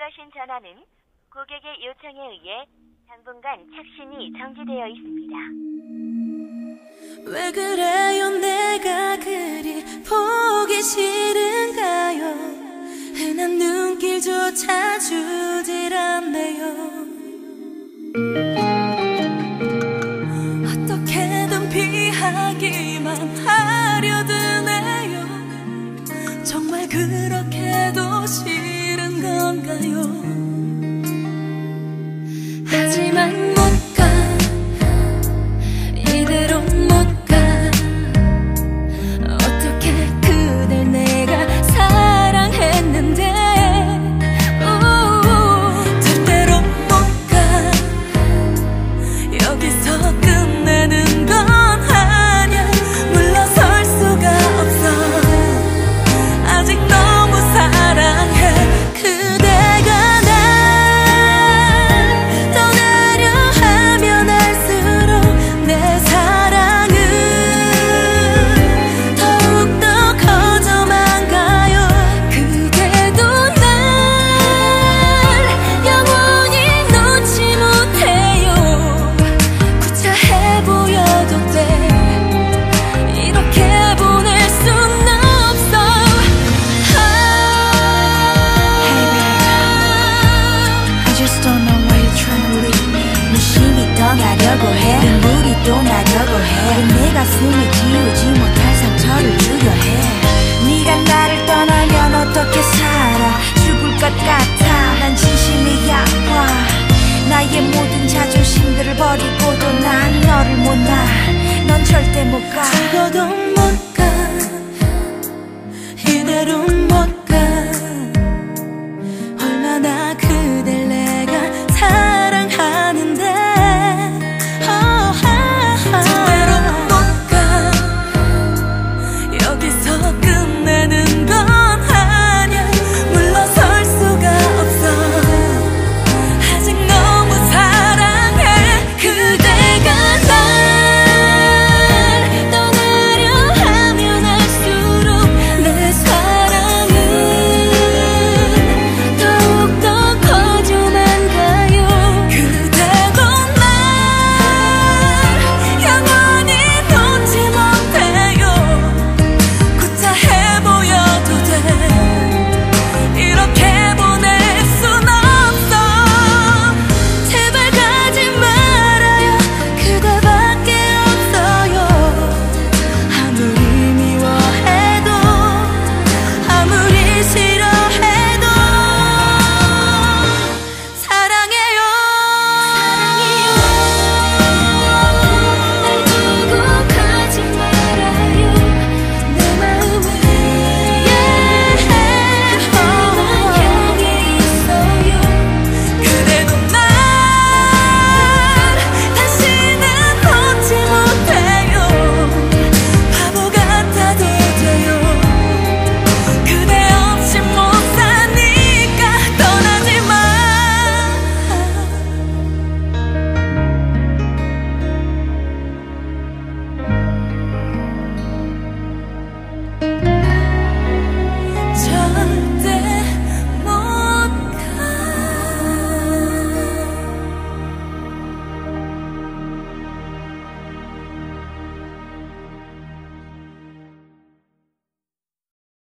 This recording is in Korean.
거신 전화는 고객의 요청에 의해 당분간 착신이 정지되어 있습니다. 왜 그래요? 내가 그리 보기 싫은가요? 흔한 눈길조차 주질 않네요. 어떻게든 피하기만 하 a Dios.